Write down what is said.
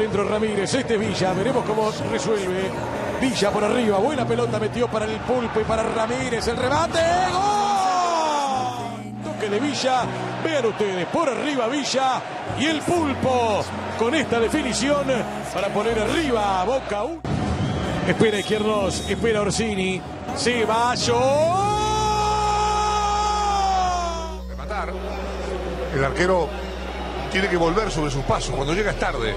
Dentro Ramírez, este es Villa, veremos cómo resuelve. Villa por arriba, buena pelota metió para el pulpo y para Ramírez, el remate, ¡gol! Toque de Villa, vean ustedes, por arriba Villa y el pulpo con esta definición para poner arriba a Boca. Espera Izquierdos, espera Orsini, se va Rematar. El arquero tiene que volver sobre sus pasos. Cuando llega es tarde.